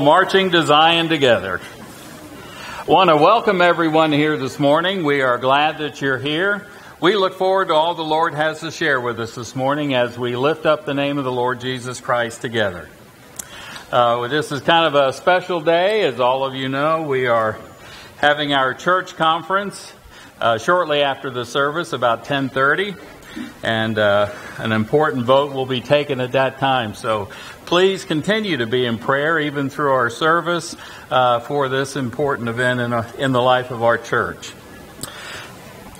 Marching to Zion together. Want to welcome everyone here this morning. We are glad that you're here. We look forward to all the Lord has to share with us this morning as we lift up the name of the Lord Jesus Christ together. Uh, this is kind of a special day, as all of you know. We are having our church conference uh, shortly after the service, about 10:30 and uh, an important vote will be taken at that time. So please continue to be in prayer even through our service uh, for this important event in, a, in the life of our church.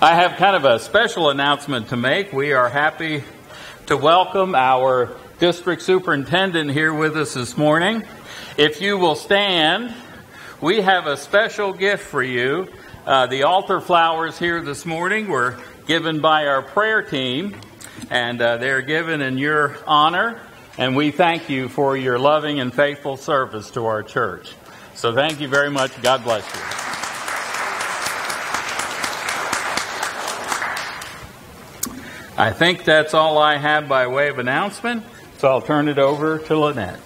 I have kind of a special announcement to make. We are happy to welcome our district superintendent here with us this morning. If you will stand, we have a special gift for you. Uh, the altar flowers here this morning were given by our prayer team, and uh, they're given in your honor. And we thank you for your loving and faithful service to our church. So thank you very much. God bless you. I think that's all I have by way of announcement, so I'll turn it over to Lynette.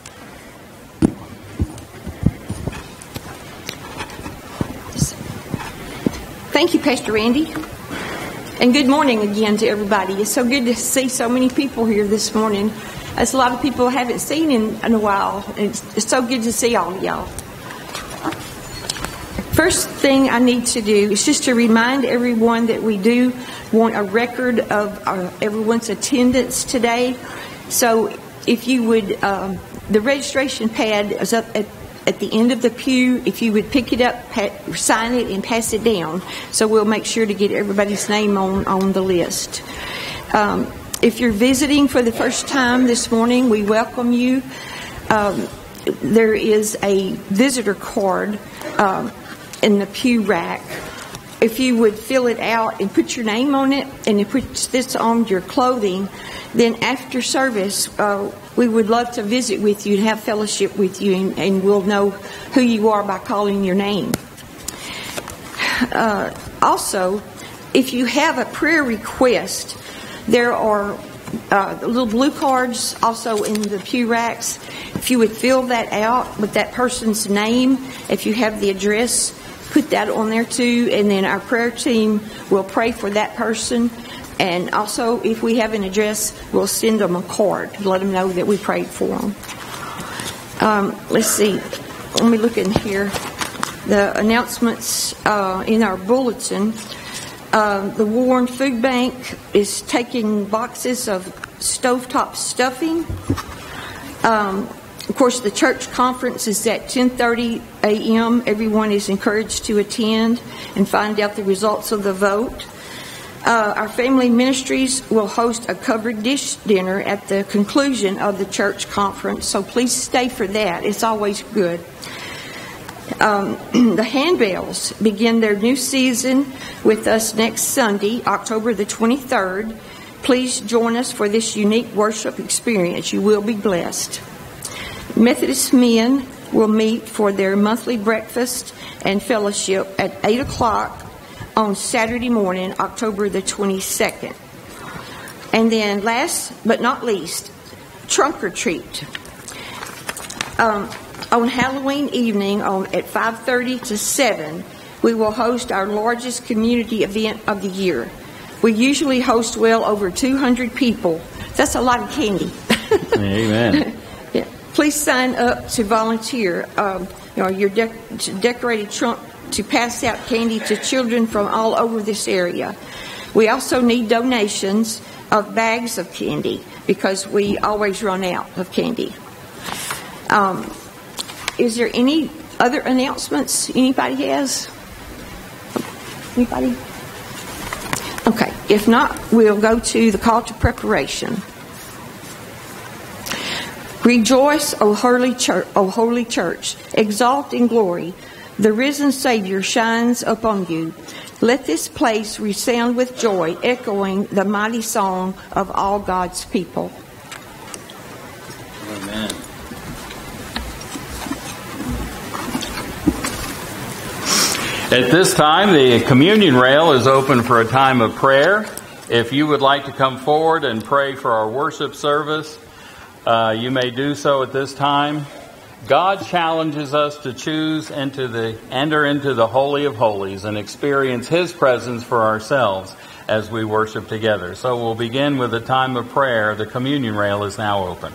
Thank you, Pastor Randy. And good morning again to everybody. It's so good to see so many people here this morning. That's a lot of people I haven't seen in, in a while. It's, it's so good to see all of y'all. First thing I need to do is just to remind everyone that we do want a record of our, everyone's attendance today. So if you would, um, the registration pad is up at at the end of the pew, if you would pick it up, sign it, and pass it down, so we'll make sure to get everybody's name on, on the list. Um, if you're visiting for the first time this morning, we welcome you. Um, there is a visitor card um, in the pew rack. If you would fill it out and put your name on it, and put this on your clothing, then after service, uh, we would love to visit with you and have fellowship with you, and, and we'll know who you are by calling your name. Uh, also, if you have a prayer request, there are uh, little blue cards also in the pew racks. If you would fill that out with that person's name, if you have the address, put that on there too, and then our prayer team will pray for that person and also, if we have an address, we'll send them a card to let them know that we prayed for them. Um, let's see. Let me look in here. The announcements uh, in our bulletin. Uh, the Warren Food Bank is taking boxes of stovetop stuffing. Um, of course, the church conference is at 10:30 a.m. Everyone is encouraged to attend and find out the results of the vote. Uh, our family ministries will host a covered dish dinner at the conclusion of the church conference, so please stay for that. It's always good. Um, the handbells begin their new season with us next Sunday, October the 23rd. Please join us for this unique worship experience. You will be blessed. Methodist men will meet for their monthly breakfast and fellowship at 8 o'clock on Saturday morning, October the 22nd. And then, last but not least, trunk or treat. Um, on Halloween evening on, at 5.30 to 7, we will host our largest community event of the year. We usually host well over 200 people. That's a lot of candy. Amen. yeah. Please sign up to volunteer. Um, you know, your de- decorated trunk to pass out candy to children from all over this area. We also need donations of bags of candy because we always run out of candy. Um, is there any other announcements anybody has? Anybody? Okay, if not, we'll go to the call to preparation. Rejoice, O holy church, o holy church, exalt in glory the risen Savior shines upon you. Let this place resound with joy, echoing the mighty song of all God's people. Amen. At this time, the communion rail is open for a time of prayer. If you would like to come forward and pray for our worship service, uh, you may do so at this time. God challenges us to choose into the enter into the holy of holies and experience His presence for ourselves as we worship together. So we'll begin with a time of prayer. The communion rail is now open.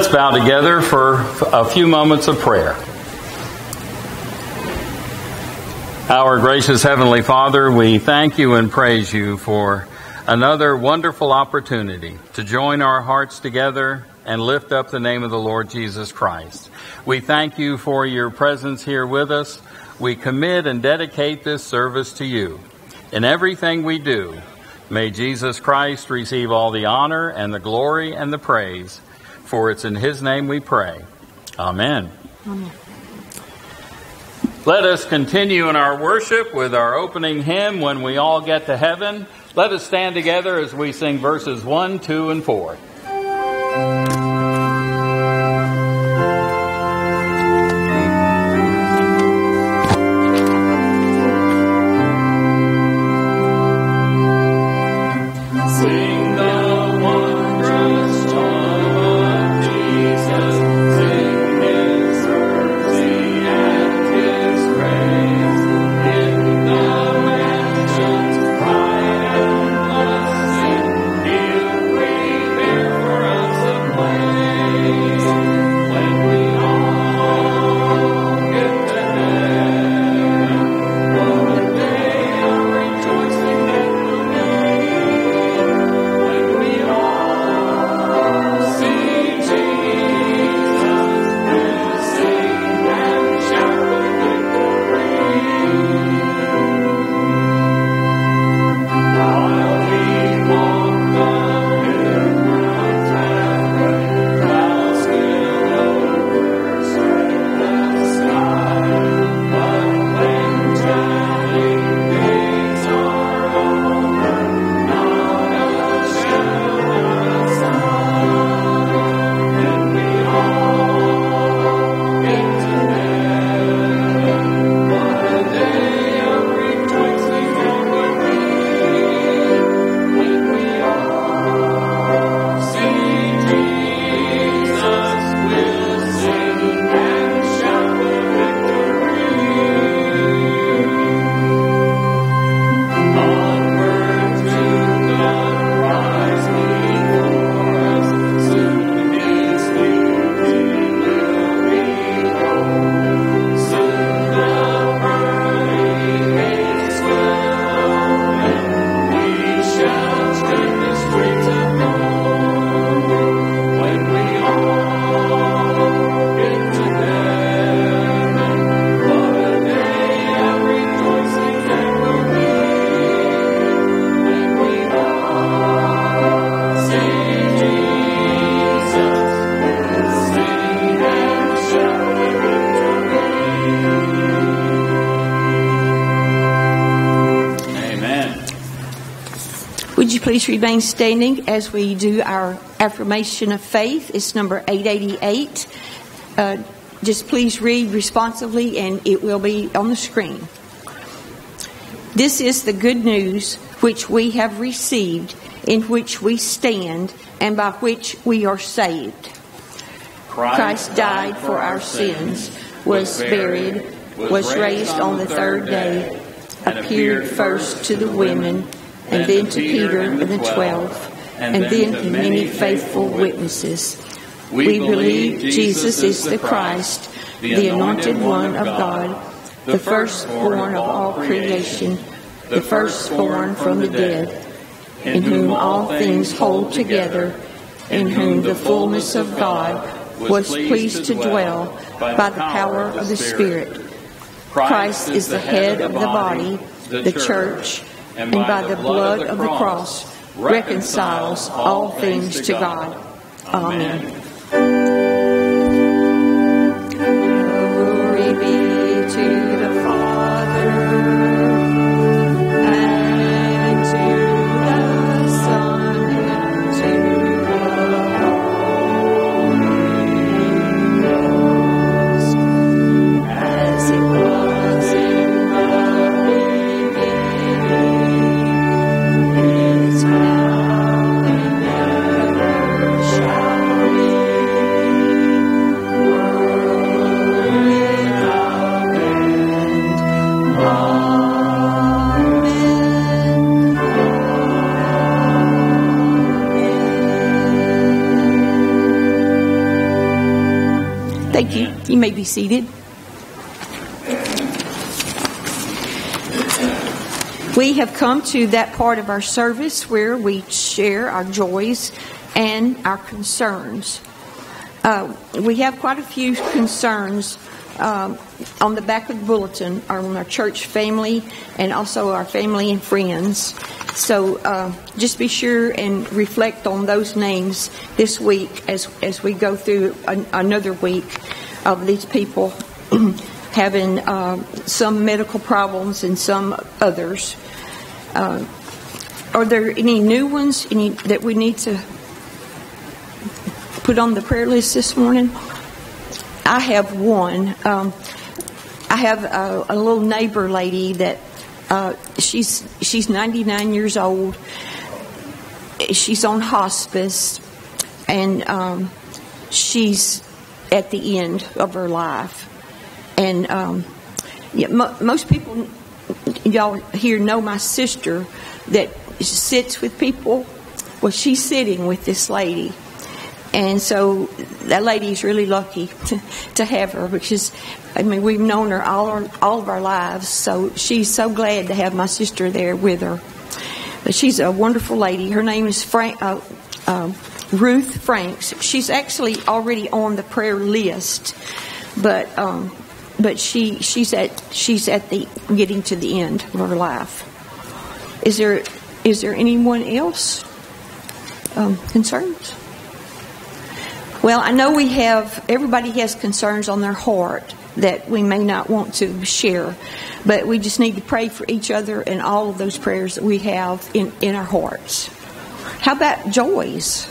Let's bow together for a few moments of prayer. Our gracious Heavenly Father, we thank you and praise you for another wonderful opportunity to join our hearts together and lift up the name of the Lord Jesus Christ. We thank you for your presence here with us. We commit and dedicate this service to you. In everything we do, may Jesus Christ receive all the honor and the glory and the praise, for it's in his name we pray. Amen. Amen. Let us continue in our worship with our opening hymn, When We All Get to Heaven. Let us stand together as we sing verses 1, 2, and 4. Please remain standing as we do our affirmation of faith. It's number 888. Uh, just please read responsively and it will be on the screen. This is the good news which we have received, in which we stand, and by which we are saved. Christ died for our sins, was buried, was raised on the third day, appeared first to the women, and then to Peter and the twelve, and then to many faithful witnesses. We believe Jesus is the Christ, the anointed one of God, the firstborn of all creation, the firstborn from the dead, in whom all things hold together, in whom the fullness of God was pleased to dwell by the power of the Spirit. Christ is the head of the body, the church, and by the blood of the cross reconciles all things to God. Amen. May be seated. We have come to that part of our service where we share our joys and our concerns. Uh, we have quite a few concerns um, on the back of the bulletin on our church family and also our family and friends. So uh, just be sure and reflect on those names this week as, as we go through an, another week of these people having uh, some medical problems and some others. Uh, are there any new ones any that we need to put on the prayer list this morning? I have one. Um, I have a, a little neighbor lady that uh, she's she's 99 years old. She's on hospice, and um, she's at the end of her life. And um, yeah, mo- most people, y'all here know my sister that sits with people. Well, she's sitting with this lady. And so that lady's really lucky to, to have her because, I mean, we've known her all, our, all of our lives. So she's so glad to have my sister there with her. But she's a wonderful lady. Her name is Frank, uh, uh, Ruth Franks. She's actually already on the prayer list, but um, but she she's at she's at the getting to the end of her life. Is there is there anyone else um, concerns? Well, I know we have, everybody has concerns on their heart that we may not want to share, but we just need to pray for each other and all of those prayers that we have in, in our hearts. How about joys?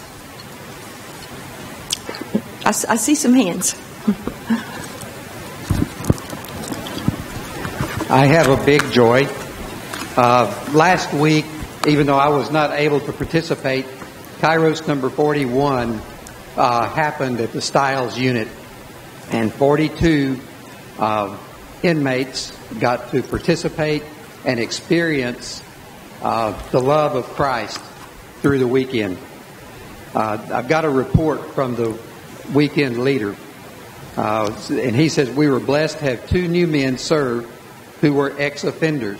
I, I see some hands. I have a big joy. Uh, last week, even though I was not able to participate, Kairos number 41 uh, happened at the Stiles unit, and 42 uh, inmates got to participate and experience uh, the love of Christ through the weekend. Uh, I've got a report from the weekend leader, uh, and he says we were blessed to have two new men serve who were ex-offenders.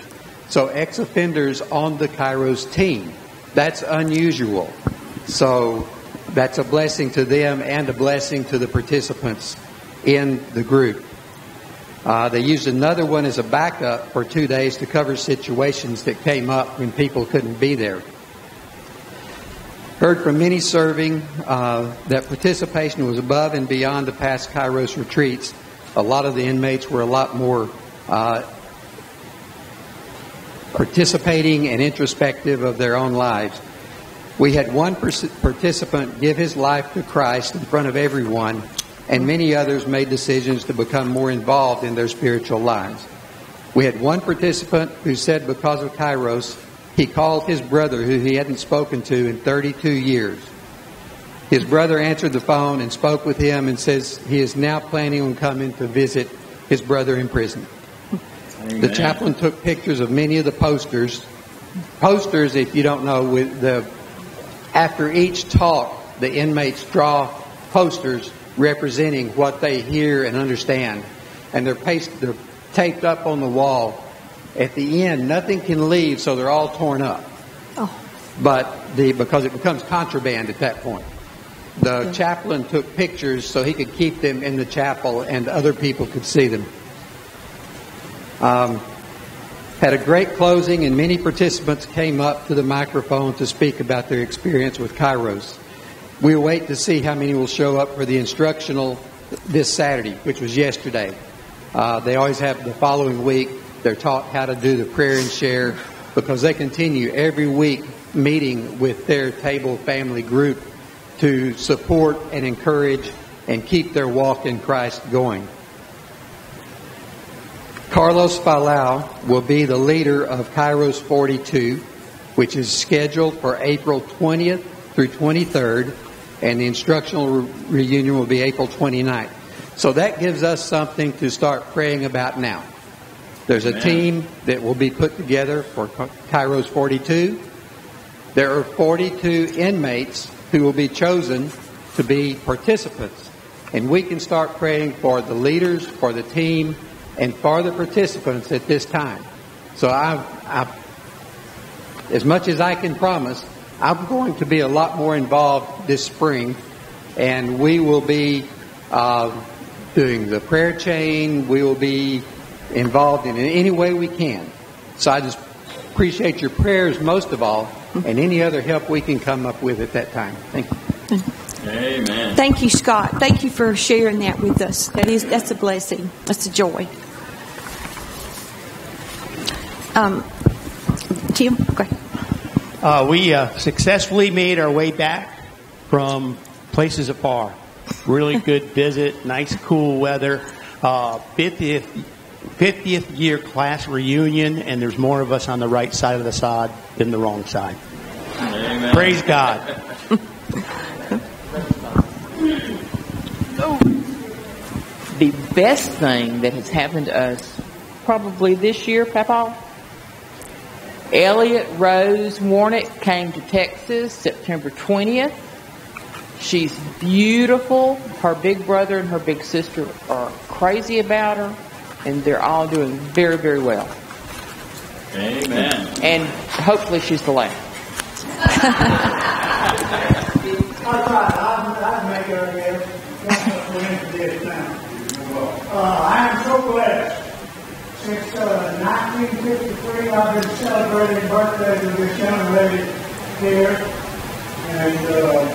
So ex-offenders on the Kairos team. That's unusual. So that's a blessing to them and a blessing to the participants in the group. Uh, they used another one as a backup for two days to cover situations that came up when people couldn't be there. Heard from many serving uh, that participation was above and beyond the past Kairos retreats. A lot of the inmates were a lot more uh, participating and introspective of their own lives. We had one participant give his life to Christ in front of everyone, and many others made decisions to become more involved in their spiritual lives. We had one participant who said because of Kairos, he called his brother who he hadn't spoken to in 32 years. His brother answered the phone and spoke with him and says he is now planning on coming to visit his brother in prison. Amen. The chaplain took pictures of many of the posters. Posters, if you don't know, with the after each talk, the inmates draw posters representing what they hear and understand, and they're, pasted, they're taped up on the wall. At the end, nothing can leave, so they're all torn up. Oh. But the because it becomes contraband at that point. The chaplain took pictures so he could keep them in the chapel and other people could see them. Um, had a great closing, and many participants came up to the microphone to speak about their experience with Kairos. We'll wait to see how many will show up for the instructional this Saturday, which was yesterday. Uh, they always have the following week. They're taught how to do the prayer and share because they continue every week meeting with their table family group to support and encourage and keep their walk in Christ going. Carlos Falau will be the leader of Kairos 42, which is scheduled for April 20th through 23rd, and the instructional re- reunion will be April 29th. So that gives us something to start praying about now. There's a team that will be put together for Kairos 42. There are 42 inmates who will be chosen to be participants. And we can start praying for the leaders, for the team, and for the participants at this time. So I, I, as much as I can promise, I'm going to be a lot more involved this spring, and we will be uh, doing the prayer chain. We will be involved in in any way we can. So I just appreciate your prayers most of all, and any other help we can come up with at that time. Thank you. Amen. Thank you, Scott. Thank you for sharing that with us. That is that's a blessing. That's a joy. Um, Tim, go ahead. Uh, we uh, successfully made our way back from places afar. Really good visit, nice cool weather. Uh, 50th, 50th year class reunion, and there's more of us on the right side of the sod than the wrong side. Amen. Praise God. the best thing that has happened to us probably this year, Papa, Elliot Rose Warnick came to Texas September 20th. She's beautiful. Her big brother and her big sister are crazy about her, and they're all doing very, very well. Amen. And hopefully she's the last. Uh, I am so blessed since uh, 1953, I've been celebrating birthdays of this young lady here. And uh,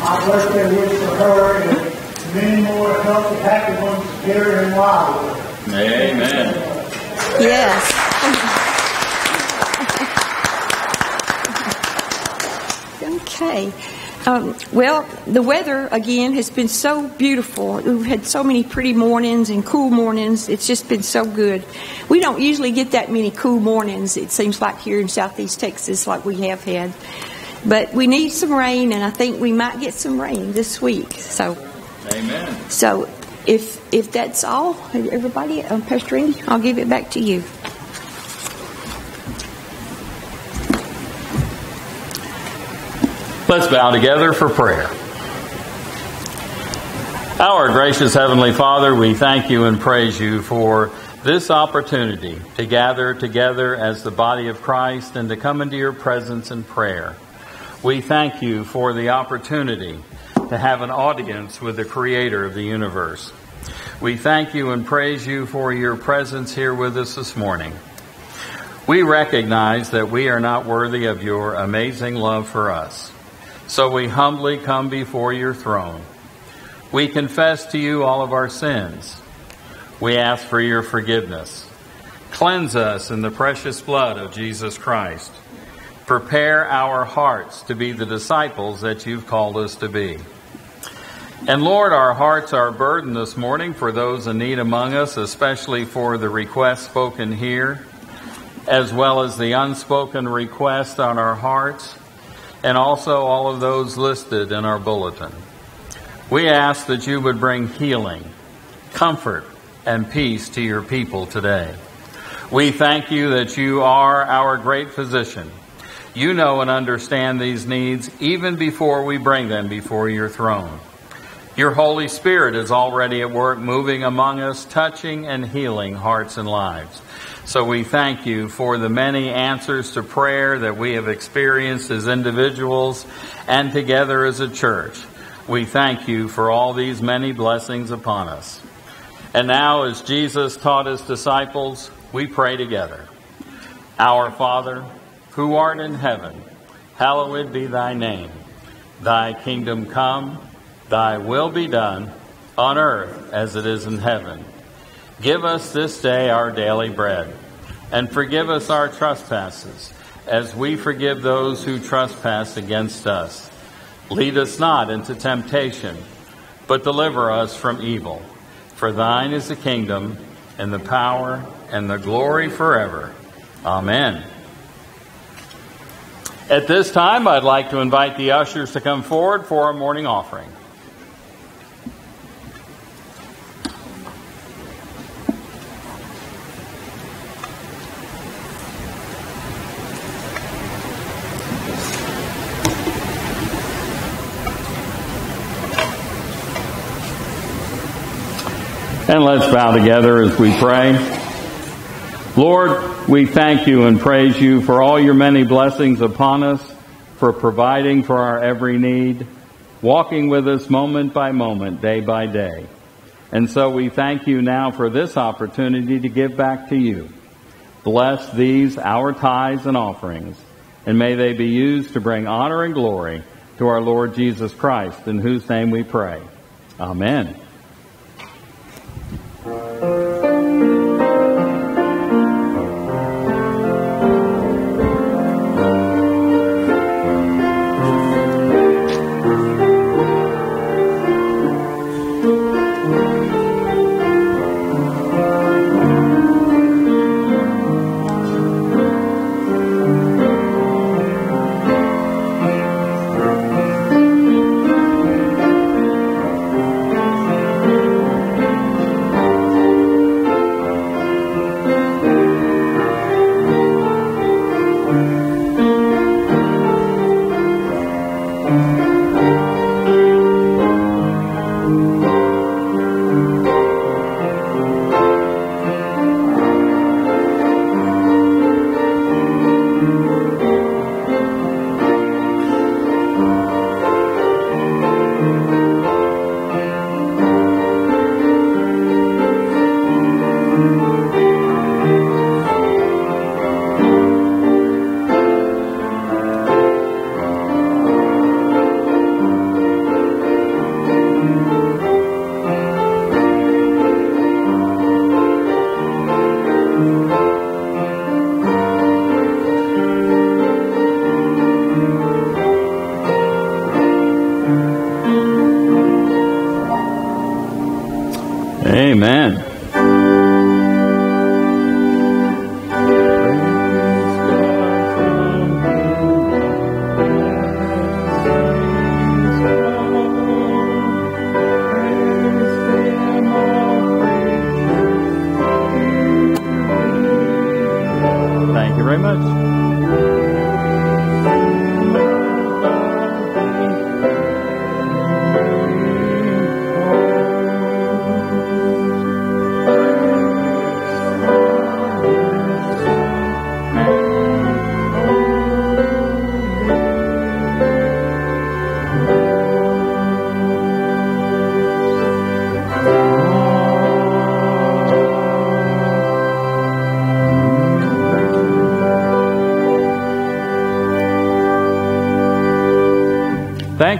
my birthday wish for her and many more healthy, happy ones here in Wildwood. Amen. Yes. okay. Um, well, the weather again has been so beautiful. We've had so many pretty mornings and cool mornings. It's just been so good. We don't usually get that many cool mornings. It seems like here in Southeast Texas, like we have had. But we need some rain, and I think we might get some rain this week. So, Amen. So, if if that's all, everybody, um, Pastor Randy, I'll give it back to you. Let's bow together for prayer. Our gracious Heavenly Father, we thank you and praise you for this opportunity to gather together as the body of Christ and to come into your presence in prayer. We thank you for the opportunity to have an audience with the Creator of the universe. We thank you and praise you for your presence here with us this morning. We recognize that we are not worthy of your amazing love for us. So we humbly come before your throne. We confess to you all of our sins. We ask for your forgiveness. Cleanse us in the precious blood of Jesus Christ. Prepare our hearts to be the disciples that you've called us to be. And Lord, our hearts are burdened this morning for those in need among us, especially for the requests spoken here, as well as the unspoken requests on our hearts, and also all of those listed in our bulletin. We ask that you would bring healing, comfort, and peace to your people today. We thank you that you are our great physician. You know and understand these needs even before we bring them before your throne. Your Holy Spirit is already at work moving among us, touching and healing hearts and lives. So we thank you for the many answers to prayer that we have experienced as individuals and together as a church. We thank you for all these many blessings upon us. And now, as Jesus taught his disciples, we pray together. Our Father, who art in heaven, hallowed be thy name. Thy kingdom come Thy will be done on earth as it is in heaven. Give us this day our daily bread, and forgive us our trespasses, as we forgive those who trespass against us. Lead us not into temptation, but deliver us from evil. For thine is the kingdom, and the power, and the glory forever. Amen. At this time, I'd like to invite the ushers to come forward for a morning offering. And let's bow together as we pray. Lord, we thank you and praise you for all your many blessings upon us, for providing for our every need, walking with us moment by moment, day by day. And so we thank you now for this opportunity to give back to you. Bless these, our tithes and offerings, and may they be used to bring honor and glory to our Lord Jesus Christ, in whose name we pray. Amen.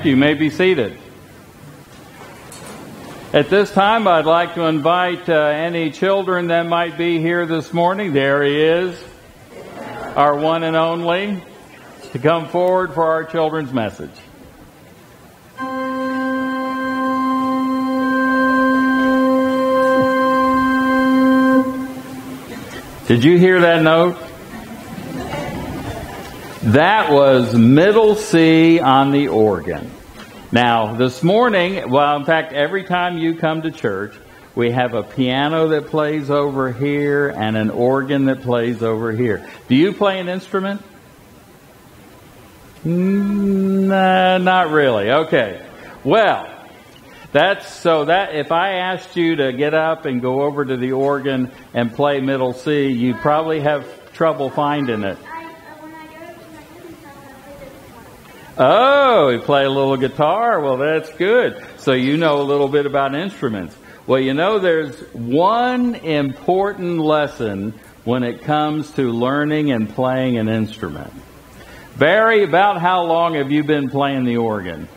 You. may be seated. At this time, I'd like to invite uh, any children that might be here this morning. There he is, our one and only. to come forward for our children's message. Did you hear that note? That was middle C on the organ. Now, this morning, well, in fact, every time you come to church, we have a piano that plays over here and an organ that plays over here. Do you play an instrument? Nah, not really. Okay. Well, that's so that if I asked you to get up and go over to the organ and play middle C, you'd probably have trouble finding it. Oh, you play a little guitar? Well, that's good. So you know a little bit about instruments. Well, you know, there's one important lesson when it comes to learning and playing an instrument. Barry, about how long have you been playing the organ?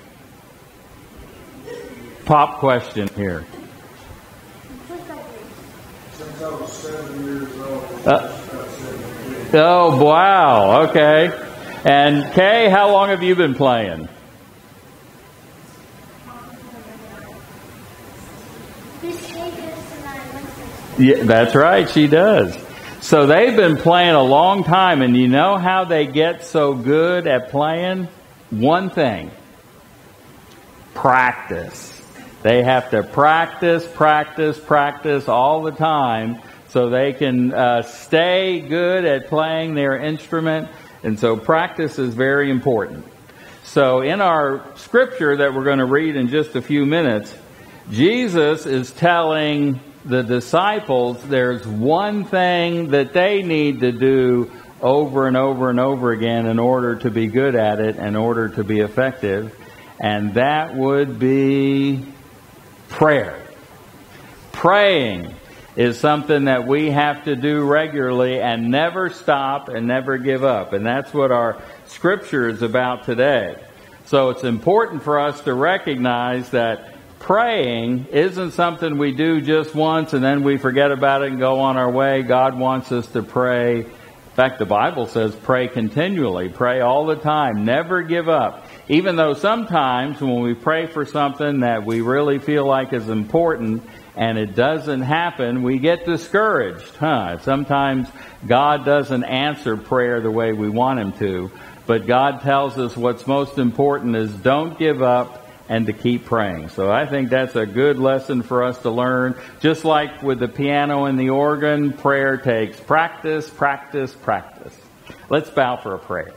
pop question here. Since I was seven years old. Uh, oh, wow. Okay. And Kay, how long have you been playing? Yeah, that's right, she does. So they've been playing a long time, and you know how they get so good at playing? One thing practice. They have to practice, practice, practice all the time so they can uh, stay good at playing their instrument. And so practice is very important. So in our scripture that we're going to read in just a few minutes, Jesus is telling the disciples there's one thing that they need to do over and over and over again in order to be good at it, in order to be effective, and that would be prayer. Praying is something that we have to do regularly and never stop and never give up. And that's what our scripture is about today. So it's important for us to recognize that praying isn't something we do just once and then we forget about it and go on our way. God wants us to pray. In fact, the Bible says pray continually, pray all the time, never give up. Even though sometimes when we pray for something that we really feel like is important and it doesn't happen, we get discouraged, huh? Sometimes God doesn't answer prayer the way we want Him to, but God tells us what's most important is don't give up and to keep praying. So I think that's a good lesson for us to learn. Just like with the piano and the organ, prayer takes practice, practice, practice. Let's bow for a prayer.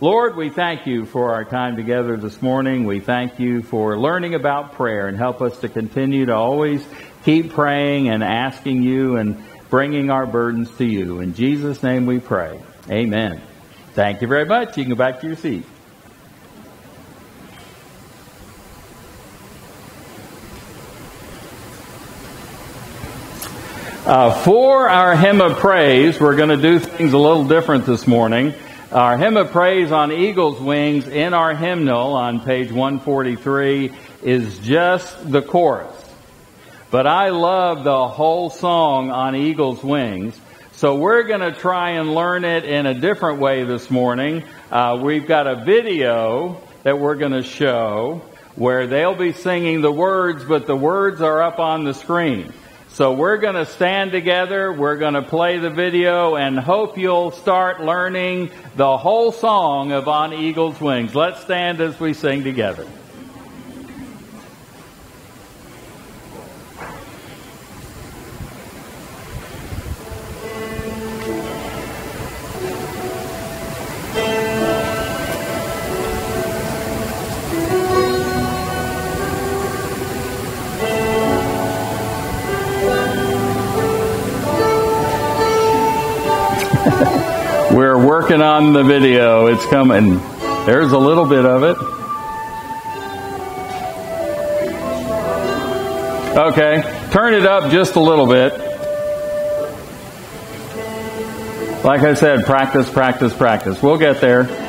Lord, we thank you for our time together this morning. We thank you for learning about prayer and help us to continue to always keep praying and asking you and bringing our burdens to you. In Jesus' name we pray. Amen. Thank you very much. You can go back to your seat. Uh, for our hymn of praise, we're going to do things a little different this morning. Our hymn of praise on eagle's wings in our hymnal on page 143 is just the chorus. But I love the whole song on eagle's wings. So we're going to try and learn it in a different way this morning. Uh, we've got a video that we're going to show where they'll be singing the words, but the words are up on the screen. So we're going to stand together, we're going to play the video, and hope you'll start learning the whole song of On Eagle's Wings. Let's stand as we sing together. On the video. It's coming. There's a little bit of it. Okay, turn it up just a little bit. Like I said, practice, practice, practice. We'll get there.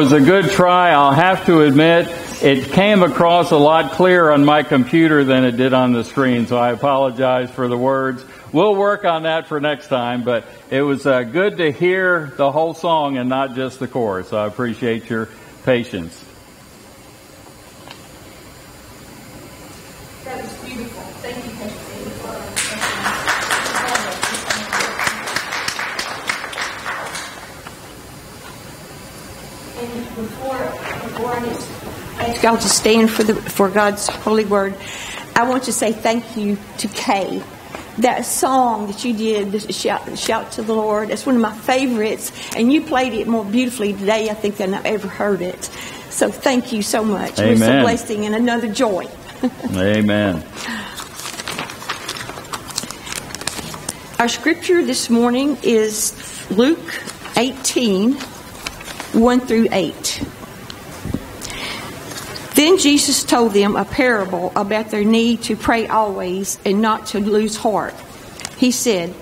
Was a good try. I'll have to admit, it came across a lot clearer on my computer than it did on the screen, so I apologize for the words. We'll work on that for next time, but it was uh, good to hear the whole song and not just the chorus. I appreciate your patience. That was beautiful. Thank you, And before, before I ask y'all to stand for the for God's holy word, I want to say thank you to Kay. That song that you did, shout, shout to the Lord, that's one of my favorites, and you played it more beautifully today, I think, than I've ever heard it. So thank you so much. It was a blessing and another joy. Amen. Our scripture this morning is Luke 18, 1 through 8. Then Jesus told them a parable about their need to pray always and not to lose heart. He said,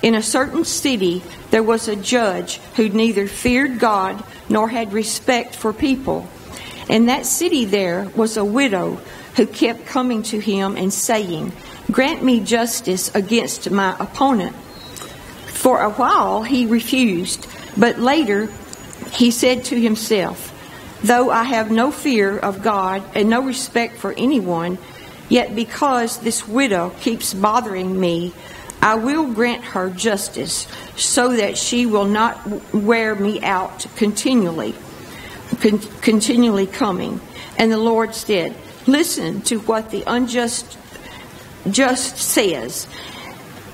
In a certain city there was a judge who neither feared God nor had respect for people. In that city there was a widow who kept coming to him and saying, Grant me justice against my opponent. For a while he refused, but later he said to himself, Though I have no fear of God and no respect for anyone, yet because this widow keeps bothering me, I will grant her justice so that she will not wear me out continually, con- continually coming. And the Lord said, Listen to what the unjust just says.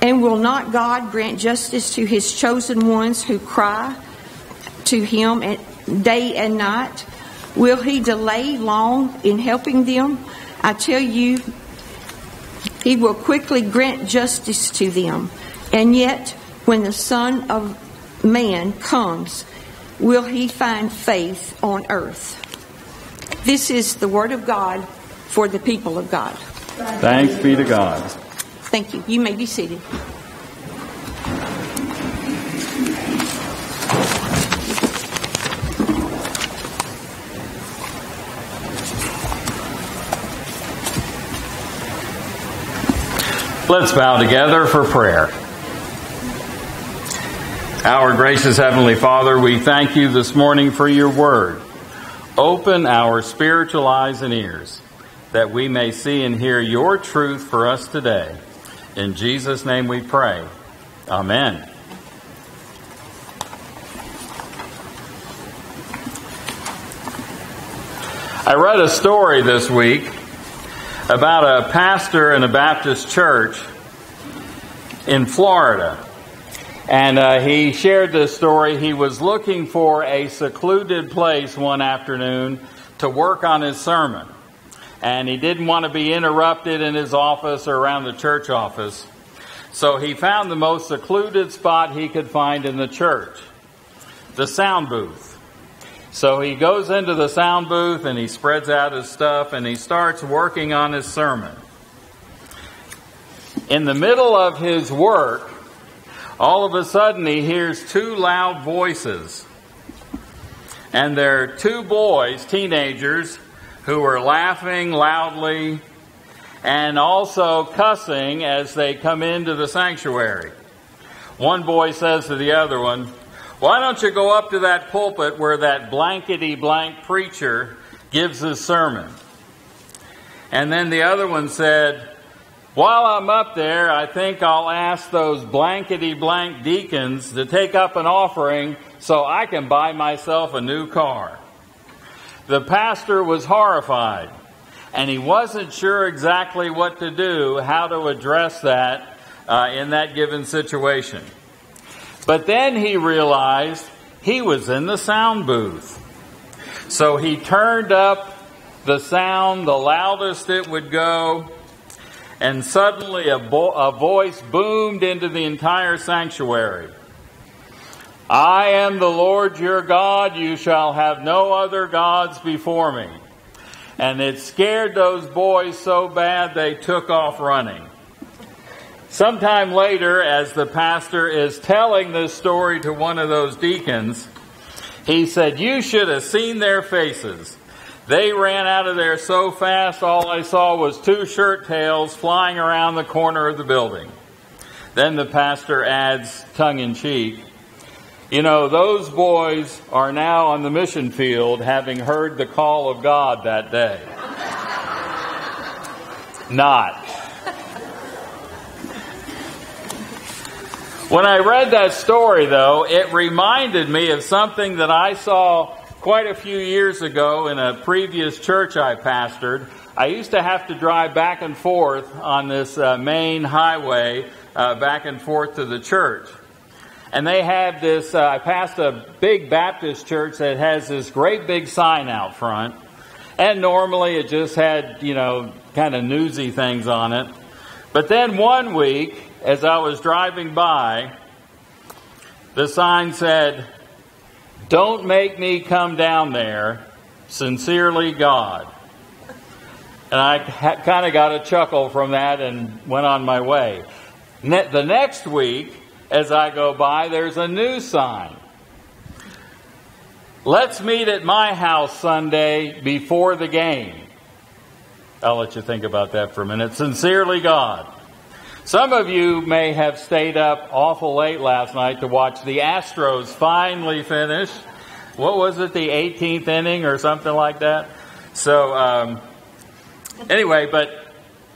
And will not God grant justice to his chosen ones who cry to him at day and night? Will he delay long in helping them? I tell you, he will quickly grant justice to them. And yet, when the Son of Man comes, will he find faith on earth? This is the word of God for the people of God. Thanks be to God. Thank you. You may be seated. Let's bow together for prayer. Our gracious Heavenly Father, we thank you this morning for your word. Open our spiritual eyes and ears that we may see and hear your truth for us today. In Jesus' name we pray. Amen. I read a story this week about a pastor in a Baptist church in Florida. And uh, he shared this story. He was looking for a secluded place one afternoon to work on his sermon. And he didn't want to be interrupted in his office or around the church office. So he found the most secluded spot he could find in the church the sound booth. So he goes into the sound booth and he spreads out his stuff and he starts working on his sermon. In the middle of his work, all of a sudden he hears two loud voices. And they're two boys, teenagers, who are laughing loudly and also cussing as they come into the sanctuary. One boy says to the other one, why don't you go up to that pulpit where that blankety blank preacher gives his sermon? And then the other one said, While I'm up there, I think I'll ask those blankety blank deacons to take up an offering so I can buy myself a new car. The pastor was horrified and he wasn't sure exactly what to do, how to address that uh, in that given situation. But then he realized he was in the sound booth. So he turned up the sound the loudest it would go, and suddenly a, bo- a voice boomed into the entire sanctuary. I am the Lord your God, you shall have no other gods before me. And it scared those boys so bad they took off running. Sometime later, as the pastor is telling this story to one of those deacons, he said, You should have seen their faces. They ran out of there so fast, all I saw was two shirt tails flying around the corner of the building. Then the pastor adds, tongue in cheek, You know, those boys are now on the mission field having heard the call of God that day. Not. When I read that story, though, it reminded me of something that I saw quite a few years ago in a previous church I pastored. I used to have to drive back and forth on this uh, main highway uh, back and forth to the church. And they had this, uh, I passed a big Baptist church that has this great big sign out front. And normally it just had, you know, kind of newsy things on it. But then one week, as I was driving by, the sign said, Don't make me come down there. Sincerely, God. And I ha- kind of got a chuckle from that and went on my way. Ne- the next week, as I go by, there's a new sign. Let's meet at my house Sunday before the game. I'll let you think about that for a minute. Sincerely, God. Some of you may have stayed up awful late last night to watch the Astros finally finish. What was it, the 18th inning or something like that? So, um, anyway, but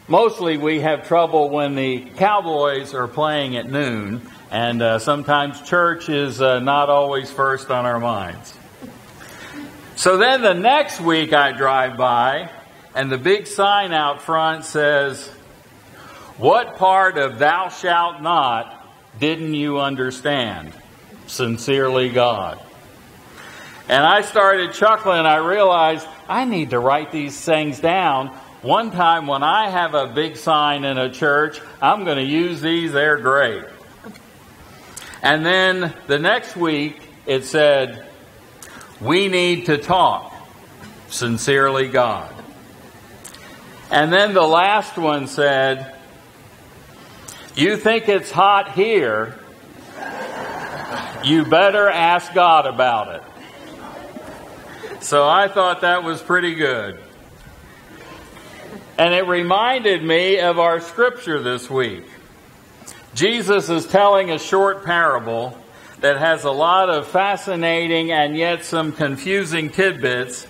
mostly we have trouble when the Cowboys are playing at noon, and uh, sometimes church is uh, not always first on our minds. So then the next week I drive by, and the big sign out front says, What part of thou shalt not didn't you understand? Sincerely, God. And I started chuckling. I realized I need to write these things down. One time when I have a big sign in a church, I'm going to use these. They're great. And then the next week, it said, We need to talk. Sincerely, God. And then the last one said, You think it's hot here? You better ask God about it. So I thought that was pretty good. And it reminded me of our scripture this week. Jesus is telling a short parable that has a lot of fascinating and yet some confusing tidbits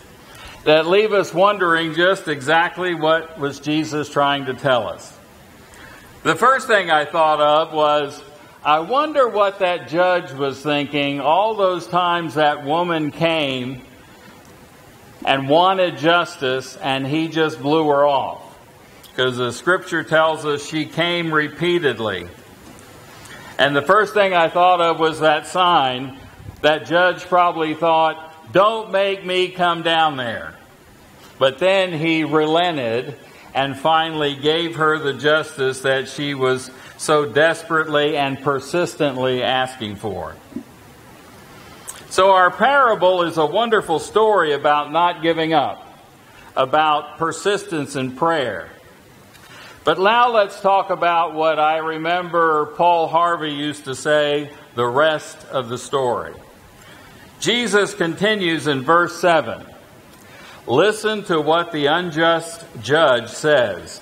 that leave us wondering just exactly what was Jesus trying to tell us. The first thing I thought of was, I wonder what that judge was thinking all those times that woman came and wanted justice and he just blew her off. Because the scripture tells us she came repeatedly. And the first thing I thought of was that sign. That judge probably thought, don't make me come down there. But then he relented and finally gave her the justice that she was so desperately and persistently asking for. So, our parable is a wonderful story about not giving up, about persistence in prayer. But now let's talk about what I remember Paul Harvey used to say the rest of the story. Jesus continues in verse 7 Listen to what the unjust judge says.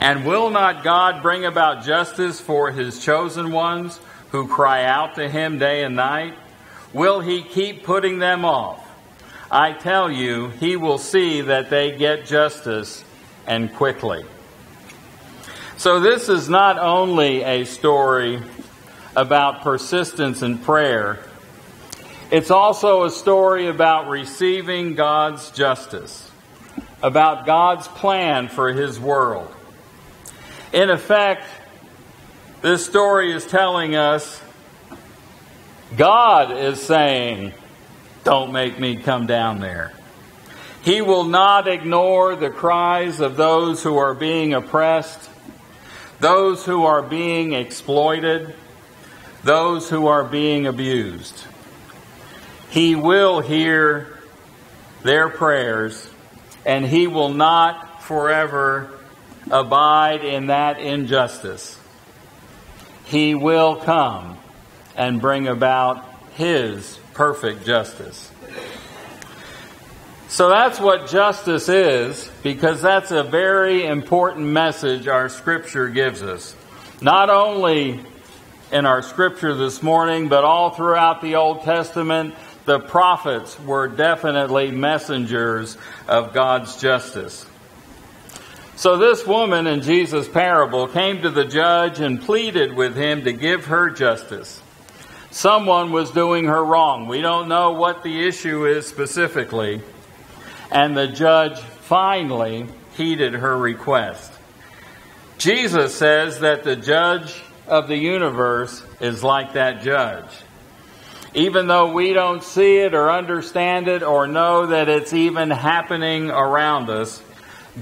And will not God bring about justice for his chosen ones who cry out to him day and night? Will he keep putting them off? I tell you, he will see that they get justice and quickly. So, this is not only a story about persistence in prayer, it's also a story about receiving God's justice, about God's plan for His world. In effect, this story is telling us God is saying, Don't make me come down there. He will not ignore the cries of those who are being oppressed those who are being exploited, those who are being abused. He will hear their prayers, and He will not forever abide in that injustice. He will come and bring about His perfect justice. So that's what justice is, because that's a very important message our scripture gives us. Not only in our scripture this morning, but all throughout the Old Testament, the prophets were definitely messengers of God's justice. So this woman in Jesus' parable came to the judge and pleaded with him to give her justice. Someone was doing her wrong. We don't know what the issue is specifically and the judge finally heeded her request. Jesus says that the judge of the universe is like that judge. Even though we don't see it or understand it or know that it's even happening around us,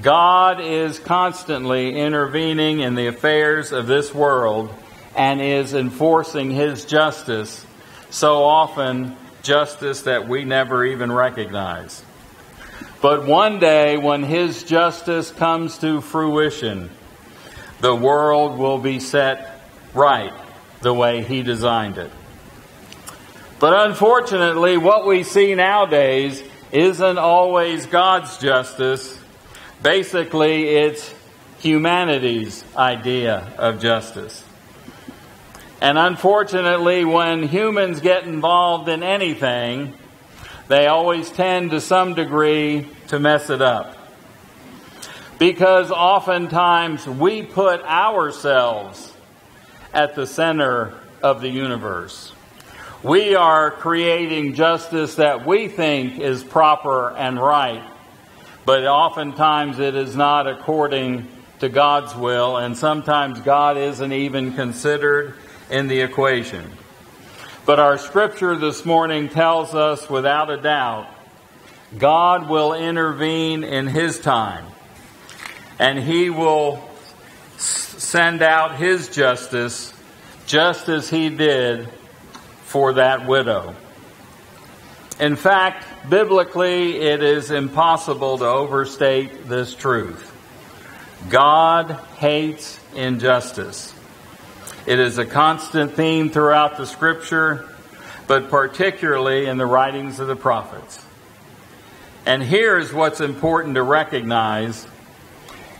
God is constantly intervening in the affairs of this world and is enforcing His justice, so often justice that we never even recognize. But one day, when His justice comes to fruition, the world will be set right the way He designed it. But unfortunately, what we see nowadays isn't always God's justice. Basically, it's humanity's idea of justice. And unfortunately, when humans get involved in anything, they always tend to some degree to mess it up. Because oftentimes we put ourselves at the center of the universe. We are creating justice that we think is proper and right, but oftentimes it is not according to God's will, and sometimes God isn't even considered in the equation. But our scripture this morning tells us without a doubt God will intervene in His time, and He will send out His justice just as He did for that widow. In fact, biblically, it is impossible to overstate this truth. God hates injustice. It is a constant theme throughout the scripture, but particularly in the writings of the prophets. And here's what's important to recognize.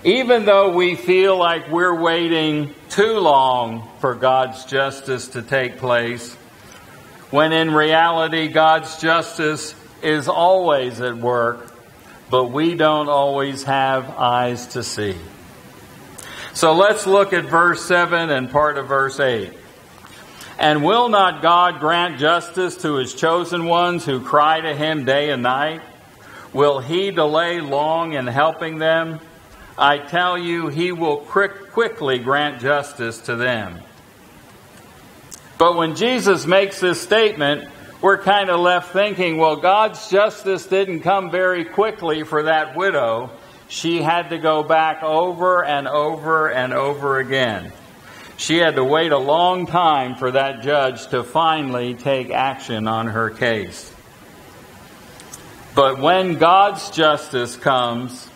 Even though we feel like we're waiting too long for God's justice to take place, when in reality God's justice is always at work, but we don't always have eyes to see. So let's look at verse 7 and part of verse 8. And will not God grant justice to his chosen ones who cry to him day and night? Will he delay long in helping them? I tell you, he will quick, quickly grant justice to them. But when Jesus makes this statement, we're kind of left thinking, well, God's justice didn't come very quickly for that widow. She had to go back over and over and over again. She had to wait a long time for that judge to finally take action on her case. But when God's justice comes,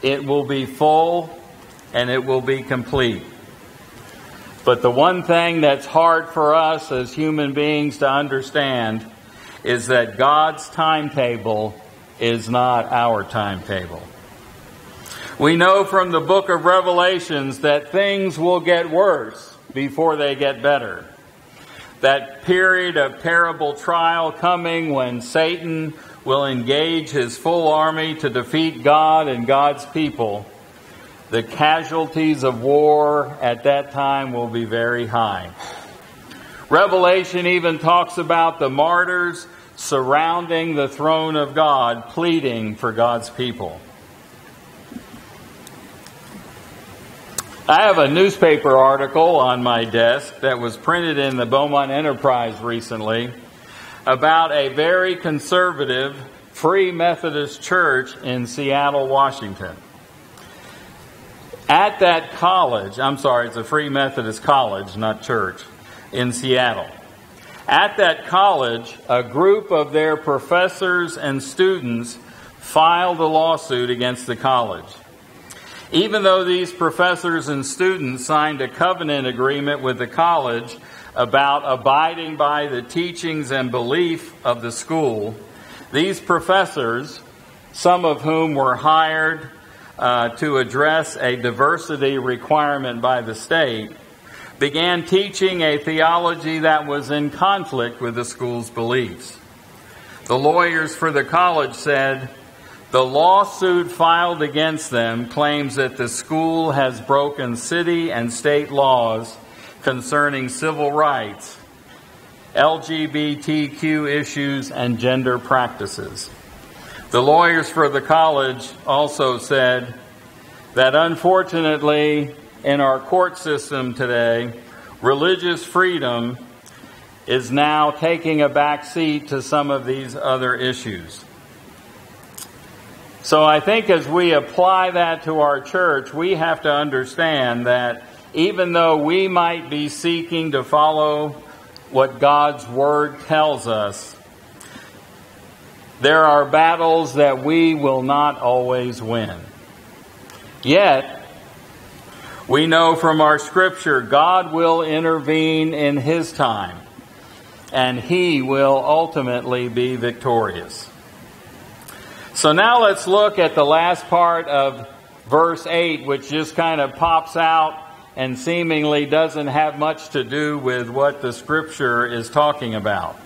it will be full and it will be complete. But the one thing that's hard for us as human beings to understand is that God's timetable is not our timetable. We know from the book of Revelations that things will get worse before they get better. That period of terrible trial coming when Satan will engage his full army to defeat God and God's people the casualties of war at that time will be very high. Revelation even talks about the martyrs surrounding the throne of God, pleading for God's people. I have a newspaper article on my desk that was printed in the Beaumont Enterprise recently about a very conservative Free Methodist church in Seattle, Washington. At that college, I'm sorry, it's a Free Methodist college, not church, in Seattle. At that college, a group of their professors and students filed a lawsuit against the college. Even though these professors and students signed a covenant agreement with the college about abiding by the teachings and belief of the school, these professors, some of whom were hired uh, to address a diversity requirement by the state, began teaching a theology that was in conflict with the school's beliefs. The lawyers for the college said the lawsuit filed against them claims that the school has broken city and state laws concerning civil rights, LGBTQ issues, and gender practices. The lawyers for the college also said that unfortunately, in our court system today, religious freedom is now taking a back seat to some of these other issues. So I think as we apply that to our church, we have to understand that even though we might be seeking to follow what God's Word tells us, there are battles that we will not always win. Yet, we know from our scripture God will intervene in His time, and He will ultimately be victorious. So now let's look at the last part of verse 8, which just kind of pops out and seemingly doesn't have much to do with what the scripture is talking about.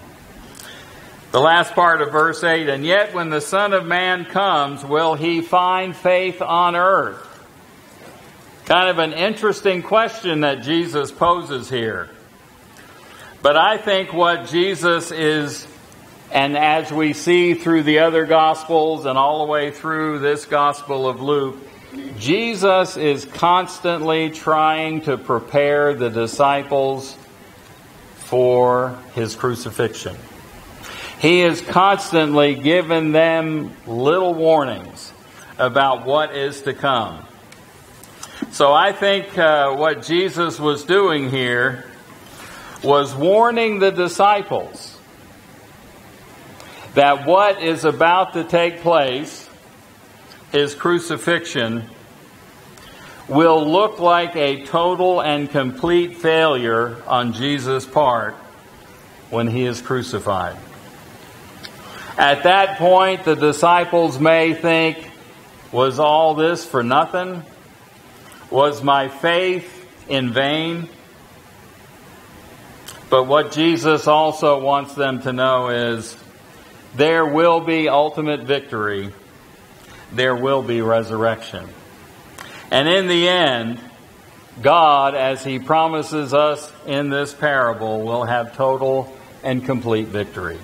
The last part of verse 8, and yet when the Son of Man comes, will he find faith on earth? Kind of an interesting question that Jesus poses here. But I think what Jesus is, and as we see through the other Gospels and all the way through this Gospel of Luke, Jesus is constantly trying to prepare the disciples for his crucifixion. He is constantly giving them little warnings about what is to come. So I think uh, what Jesus was doing here was warning the disciples that what is about to take place, his crucifixion, will look like a total and complete failure on Jesus' part when he is crucified. At that point, the disciples may think, was all this for nothing? Was my faith in vain? But what Jesus also wants them to know is there will be ultimate victory. There will be resurrection. And in the end, God, as He promises us in this parable, will have total and complete victory.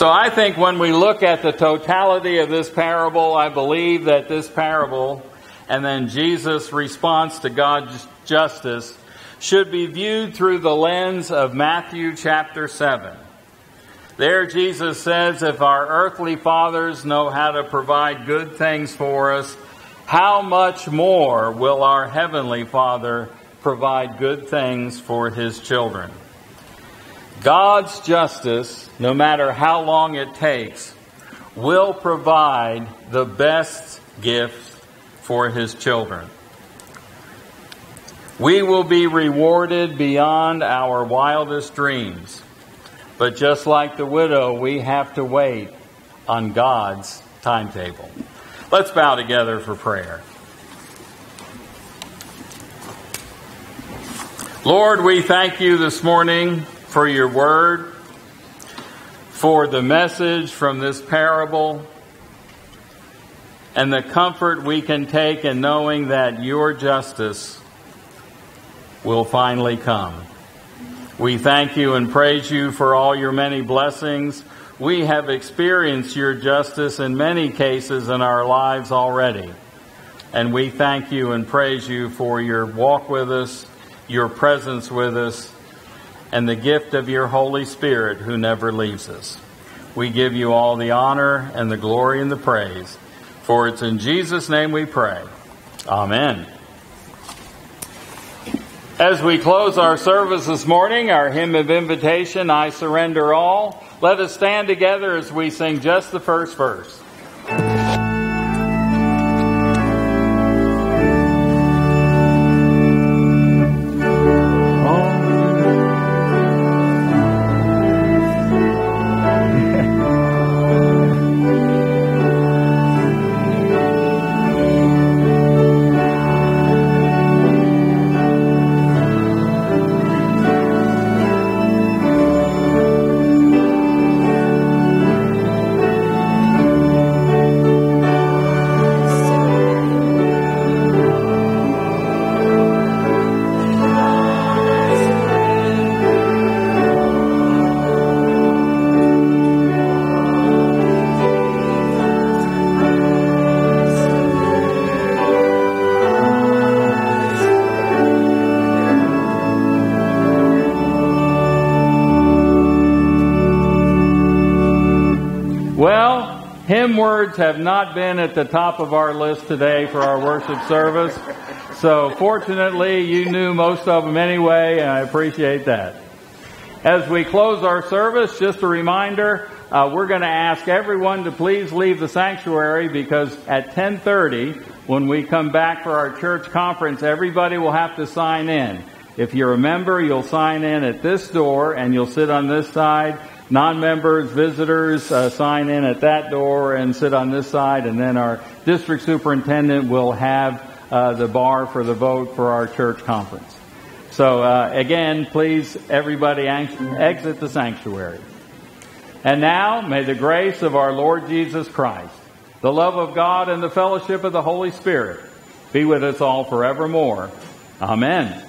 So I think when we look at the totality of this parable, I believe that this parable and then Jesus' response to God's justice should be viewed through the lens of Matthew chapter 7. There, Jesus says, If our earthly fathers know how to provide good things for us, how much more will our heavenly Father provide good things for his children? God's justice, no matter how long it takes, will provide the best gift for his children. We will be rewarded beyond our wildest dreams. But just like the widow, we have to wait on God's timetable. Let's bow together for prayer. Lord, we thank you this morning for your word, for the message from this parable, and the comfort we can take in knowing that your justice will finally come. We thank you and praise you for all your many blessings. We have experienced your justice in many cases in our lives already. And we thank you and praise you for your walk with us, your presence with us, and the gift of your Holy Spirit who never leaves us. We give you all the honor and the glory and the praise. For it's in Jesus' name we pray. Amen. As we close our service this morning, our hymn of invitation, I Surrender All, let us stand together as we sing just the first verse. Words have not been at the top of our list today for our worship service. So fortunately, you knew most of them anyway, and I appreciate that. As we close our service, just a reminder, uh, we're going to ask everyone to please leave the sanctuary because at 1030, when we come back for our church conference, everybody will have to sign in. If you're a member, you'll sign in at this door and you'll sit on this side non-members, visitors uh, sign in at that door and sit on this side, and then our district superintendent will have uh, the bar for the vote for our church conference. So uh, again, please, everybody, exit the sanctuary. And now, may the grace of our Lord Jesus Christ, the love of God, and the fellowship of the Holy Spirit be with us all forevermore. Amen.